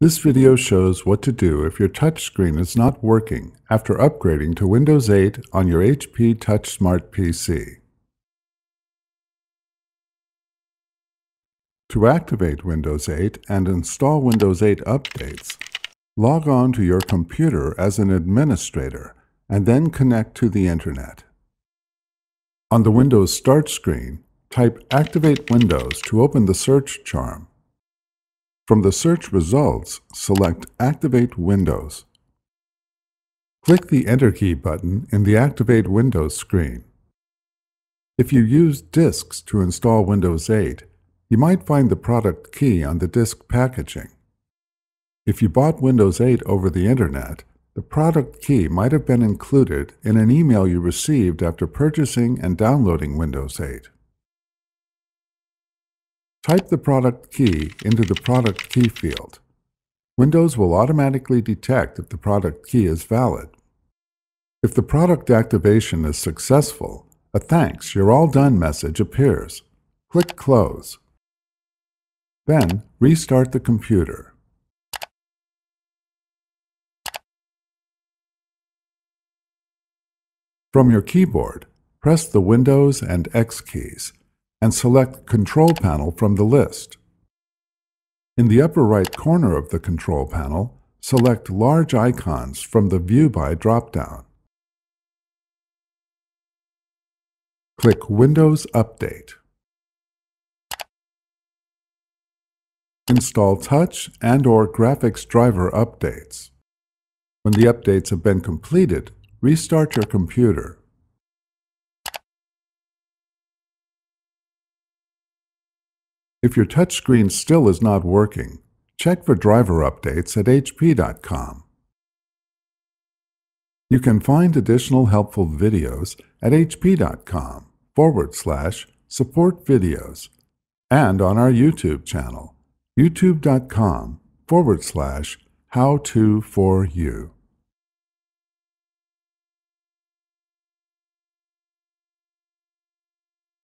This video shows what to do if your touchscreen is not working after upgrading to Windows 8 on your HP TouchSmart PC. To activate Windows 8 and install Windows 8 updates, log on to your computer as an administrator and then connect to the Internet. On the Windows Start screen, type Activate Windows to open the search charm. From the search results, select Activate Windows. Click the Enter key button in the Activate Windows screen. If you use disks to install Windows 8, you might find the product key on the disk packaging. If you bought Windows 8 over the Internet, the product key might have been included in an email you received after purchasing and downloading Windows 8. Type the product key into the product key field. Windows will automatically detect if the product key is valid. If the product activation is successful, a thanks, you're all done message appears. Click Close. Then restart the computer. From your keyboard, press the Windows and X keys and select Control Panel from the list. In the upper right corner of the Control Panel, select Large Icons from the View By dropdown. Click Windows Update. Install Touch and or Graphics Driver updates. When the updates have been completed, restart your computer If your touchscreen still is not working, check for driver updates at hp.com. You can find additional helpful videos at hp.com forward slash support videos and on our YouTube channel, youtube.com forward slash how to for you.